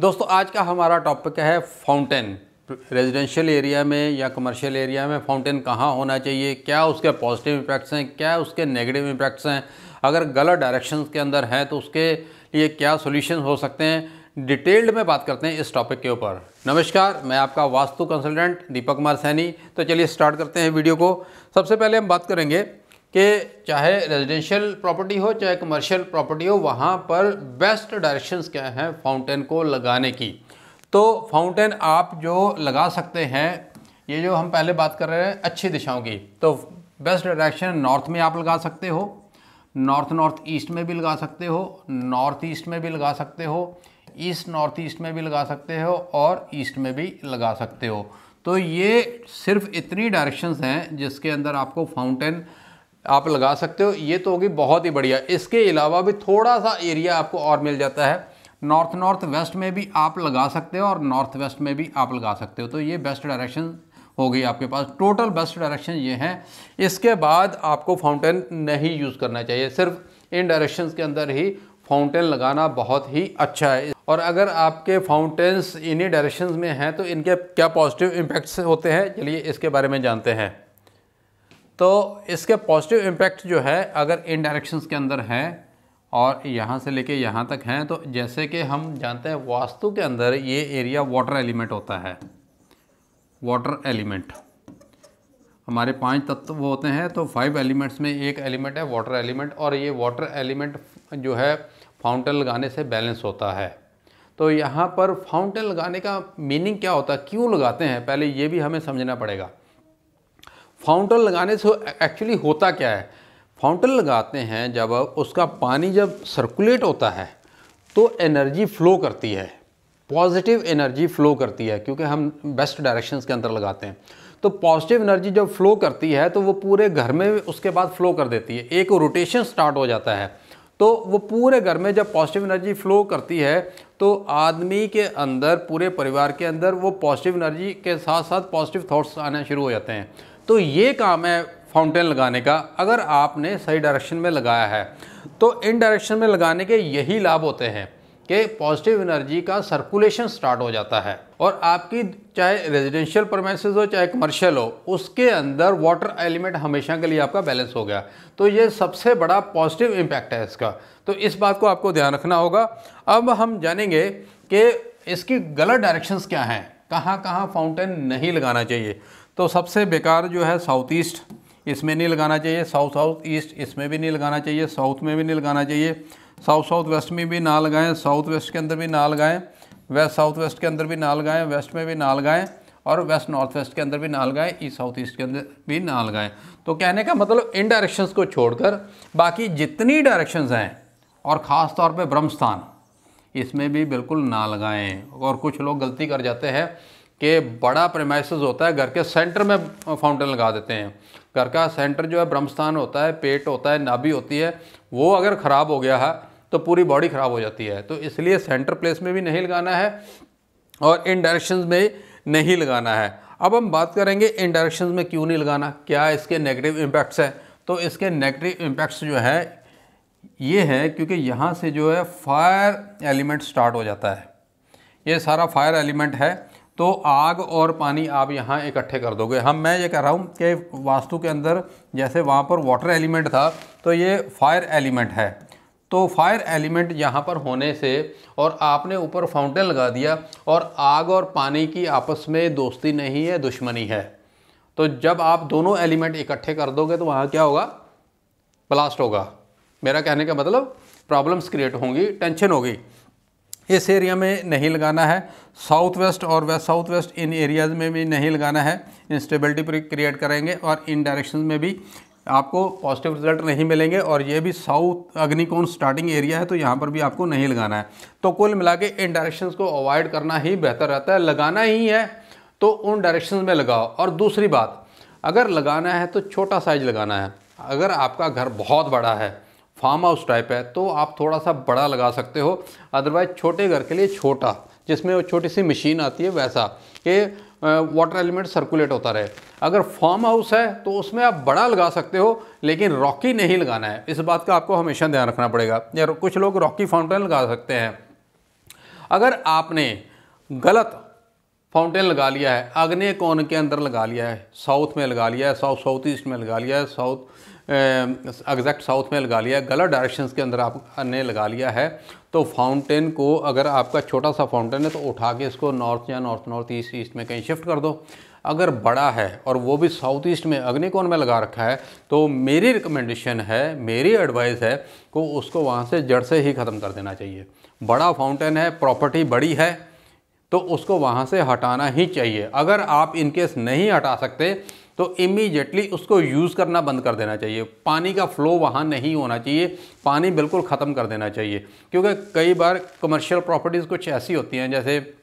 दोस्तों, आज का हमारा टॉपिक है फाउंटेन रेजिडेंशियल एरिया में या कमर्शियल एरिया में फाउंटेन कहाँ होना चाहिए? क्या उसके पॉजिटिव इम्पैक्ट्स हैं? क्या उसके नेगेटिव इम्पैक्ट्स हैं? अगर गलत डायरेक्शंस के अंदर हैं तो उसके लिए क्या सॉल्यूशन हो सकते हैं? डिटेल्ड में बात करते हैं इस टॉपिक के ऊपर. नमस्कार, मैं आपका वास्तु कंसल्टेंट दीपक कुमार सैनी। तो चलिए स्टार्ट करते हैं वीडियो को। सबसे पहले हम बात करेंगे कि चाहे रेजिडेंशियल प्रॉपर्टी हो, चाहे कमर्शियल प्रॉपर्टी हो, वहाँ पर बेस्ट डायरेक्शंस क्या हैं फाउंटेन को लगाने की। तो फाउंटेन आप जो लगा सकते हैं, ये जो हम पहले बात कर रहे हैं, अच्छी दिशाओं की। तो बेस्ट डायरेक्शन नॉर्थ में आप लगा सकते हो नॉर्थ नॉर्थ ईस्ट में भी लगा सकते हो नॉर्थ ईस्ट में भी लगा सकते हो ईस्ट नॉर्थ ईस्ट में भी लगा सकते हो और ईस्ट में भी लगा सकते हो। तो ये सिर्फ़ इतनी डायरेक्शंस हैं जिसके अंदर आपको फाउंटेन आप लगा सकते हो, ये तो होगी बहुत ही बढ़िया। इसके अलावा भी थोड़ा सा एरिया आपको और मिल जाता है। नॉर्थ नॉर्थ वेस्ट में भी आप लगा सकते हो और नॉर्थ वेस्ट में भी आप लगा सकते हो। तो ये बेस्ट डायरेक्शन हो गई आपके पास। टोटल बेस्ट डायरेक्शन ये हैं। इसके बाद आपको फाउंटेन नहीं यूज़ करना चाहिए। सिर्फ़ इन डायरेक्शन के अंदर ही फाउंटेन लगाना बहुत ही अच्छा है। और अगर आपके फाउंटेन्स इन्हीं डायरेक्शंस में हैं तो इनके क्या पॉजिटिव इम्पैक्ट्स होते हैं? चलिए इसके बारे में जानते हैं। तो इसके पॉजिटिव इम्पैक्ट जो है, अगर इन डायरेक्शंस के अंदर हैं और यहाँ से लेके यहाँ तक हैं तो जैसे कि हम जानते हैं वास्तु के अंदर ये एरिया वाटर एलिमेंट होता है। वाटर एलिमेंट हमारे पाँच तत्व होते हैं तो फाइव एलिमेंट्स में एक एलिमेंट है वाटर एलिमेंट और ये वाटर एलिमेंट जो है फाउंटेन लगाने से बैलेंस होता है। तो यहाँ पर फाउंटेन लगाने का मीनिंग क्या होता है? क्यों लगाते हैं? पहले ये भी हमें समझना पड़ेगा। फाउंटेन लगाने से एक्चुअली होता क्या है? फाउंटन लगाते हैं जब उसका पानी जब सर्कुलेट होता है तो एनर्जी फ्लो करती है। पॉजिटिव एनर्जी फ्लो करती है, क्योंकि हम बेस्ट डायरेक्शंस के अंदर लगाते हैं। तो पॉजिटिव एनर्जी जब फ्लो करती है तो वो पूरे घर में उसके बाद फ्लो कर देती है। एक रोटेशन स्टार्ट हो जाता है। तो वो पूरे घर में जब पॉजिटिव एनर्जी फ्लो करती है तो आदमी के अंदर, पूरे परिवार के अंदर वो पॉजिटिव एनर्जी के साथ साथ पॉजिटिव थाट्स आना शुरू हो जाते हैं। तो ये काम है फाउंटेन लगाने का। अगर आपने सही डायरेक्शन में लगाया है तो इन डायरेक्शन में लगाने के यही लाभ होते हैं कि पॉजिटिव एनर्जी का सर्कुलेशन स्टार्ट हो जाता है। और आपकी चाहे रेजिडेंशियल परमाइसेस हो, चाहे कमर्शियल हो, उसके अंदर वाटर एलिमेंट हमेशा के लिए आपका बैलेंस हो गया। तो ये सबसे बड़ा पॉजिटिव इम्पैक्ट है इसका। तो इस बात को आपको ध्यान रखना होगा। अब हम जानेंगे कि इसकी गलत डायरेक्शंस क्या हैं। कहाँ कहाँ फाउंटेन नहीं लगाना चाहिए। तो सबसे बेकार जो है साउथ ईस्ट, इसमें नहीं लगाना चाहिए। साउथ साउथ ईस्ट, इसमें भी नहीं लगाना चाहिए। साउथ में भी नहीं लगाना चाहिए। साउथ साउथ वेस्ट में भी ना लगाएँ, साउथ वेस्ट के अंदर भी ना लगाएँ, वेस्ट साउथ वेस्ट के अंदर भी ना लगाएँ, वेस्ट में भी ना लगाएँ और वेस्ट नॉर्थ वेस्ट के अंदर भी ना लगाएँ, ईस्ट साउथ ईस्ट के अंदर भी ना लगाएँ। तो कहने का मतलब इन डायरेक्शंस को छोड़कर बाकी जितनी डायरेक्शंस हैं और ख़ास तौर पर ब्रह्मस्थान, इसमें भी बिल्कुल ना लगाएँ। और कुछ लोग गलती कर जाते हैं कि बड़ा प्रेमाइसिस होता है, घर के सेंटर में फाउंटेन लगा देते हैं। घर का सेंटर जो है, ब्रह्मस्थान होता है, पेट होता है, नाभि होती है, वो अगर ख़राब हो गया है तो पूरी बॉडी ख़राब हो जाती है। तो इसलिए सेंटर प्लेस में भी नहीं लगाना है और इन डायरेक्शंस में नहीं लगाना है। अब हम बात करेंगे इन डायरेक्शंस में क्यों नहीं लगाना, क्या इसके नेगेटिव इम्पैक्ट्स हैं? तो इसके नेगेटिव इम्पैक्ट्स जो है, ये है क्योंकि यहाँ से जो है फायर एलिमेंट स्टार्ट हो जाता है। ये सारा फायर एलिमेंट है। तो आग और पानी आप यहाँ इकट्ठे कर दोगे। हम, मैं ये कह रहा हूँ कि वास्तु के अंदर जैसे वहाँ पर वाटर एलिमेंट था तो ये फायर एलिमेंट है। तो फायर एलिमेंट यहाँ पर होने से और आपने ऊपर फाउंटेन लगा दिया और आग और पानी की आपस में दोस्ती नहीं है, दुश्मनी है। तो जब आप दोनों एलिमेंट इकट्ठे कर दोगे तो वहाँ क्या होगा? ब्लास्ट होगा। मेरा कहने का मतलब प्रॉब्लम्स क्रिएट होंगी टेंशन होगी। इस एरिया में नहीं लगाना है। साउथ वेस्ट और वेस्ट साउथ वेस्ट इन एरियाज़ में भी नहीं लगाना है। इंस्टेबिलिटी क्रिएट करेंगे और इन डायरेक्शन में भी आपको पॉजिटिव रिज़ल्ट नहीं मिलेंगे और ये भी साउथ अग्निकोण स्टार्टिंग एरिया है तो यहाँ पर भी आपको नहीं लगाना है। तो कुल मिला के इन डायरेक्शंस को अवॉइड करना ही बेहतर रहता है। लगाना ही है तो उन डायरेक्शंस में लगाओ। और दूसरी बात, अगर लगाना है तो छोटा साइज़ लगाना है। अगर आपका घर बहुत बड़ा है फार्म हाउस टाइप है तो आप थोड़ा सा बड़ा लगा सकते हो अदरवाइज़ छोटे घर के लिए छोटा, जिसमें वो छोटी सी मशीन आती है वैसा कि वाटर एलिमेंट सर्कुलेट होता रहे। अगर फार्म हाउस है तो उसमें आप बड़ा लगा सकते हो, लेकिन रॉकी नहीं लगाना है। इस बात का आपको हमेशा ध्यान रखना पड़ेगा। या कुछ लोग रॉकी फाउंटेन लगा सकते हैं। अगर आपने गलत फाउंटेन लगा लिया है, अग्नि कोण के अंदर लगा लिया है साउथ में लगा लिया है साउथ साउथ ईस्ट में लगा लिया है साउथ एग्जैक्ट साउथ में लगा लिया गलत डायरेक्शंस के अंदर आपने लगा लिया है। तो फाउंटेन को अगर आपका छोटा सा फाउंटेन है तो उठा के इसको नॉर्थ या नॉर्थ नॉर्थ ईस्ट ईस्ट में कहीं शिफ्ट कर दो। अगर बड़ा है और वो भी साउथ ईस्ट में, अग्निकोण में लगा रखा है तो मेरी रिकमेंडेशन है, मेरी एडवाइस है को उसको वहाँ से जड़ से ही ख़त्म कर देना चाहिए। बड़ा फाउंटेन है प्रॉपर्टी बड़ी है तो उसको वहाँ से हटाना ही चाहिए। अगर आप इनकेस नहीं हटा सकते तो इमीजिएटली उसको यूज़ करना बंद कर देना चाहिए। पानी का फ्लो वहाँ नहीं होना चाहिए। पानी बिल्कुल ख़त्म कर देना चाहिए। क्योंकि कई बार कमर्शियल प्रॉपर्टीज़ कुछ ऐसी होती हैं, जैसे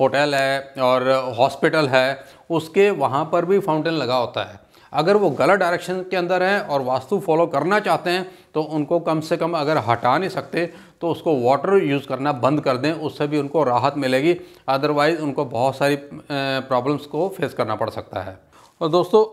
होटल है और हॉस्पिटल है, उसके वहाँ पर भी फाउंटेन लगा होता है। अगर वो गलत डायरेक्शन के अंदर हैं और वास्तु फॉलो करना चाहते हैं तो उनको कम से कम अगर हटा नहीं सकते तो उसको वाटर यूज़ करना बंद कर दें, उससे भी उनको राहत मिलेगी। अदरवाइज़ उनको बहुत सारी प्रॉब्लम्स को फेस करना पड़ सकता है। और दोस्तों,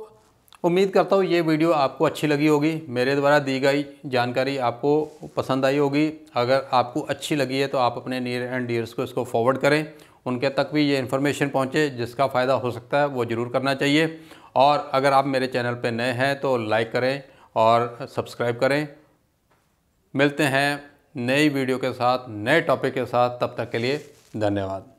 उम्मीद करता हूँ ये वीडियो आपको अच्छी लगी होगी। मेरे द्वारा दी गई जानकारी आपको पसंद आई होगी। अगर आपको अच्छी लगी है तो आप अपने नियर एंड डियर्स को इसको फॉरवर्ड करें। उनके तक भी ये इन्फॉर्मेशन पहुँचे, जिसका फ़ायदा हो सकता है, वो ज़रूर करना चाहिए। और अगर आप मेरे चैनल पर नए हैं तो लाइक करें और सब्सक्राइब करें। मिलते हैं नई वीडियो के साथ, नए टॉपिक के साथ। तब तक के लिए धन्यवाद।